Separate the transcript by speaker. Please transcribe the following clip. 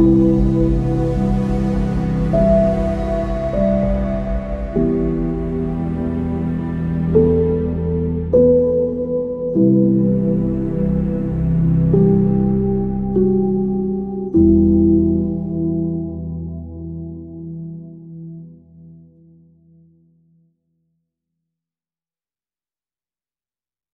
Speaker 1: Música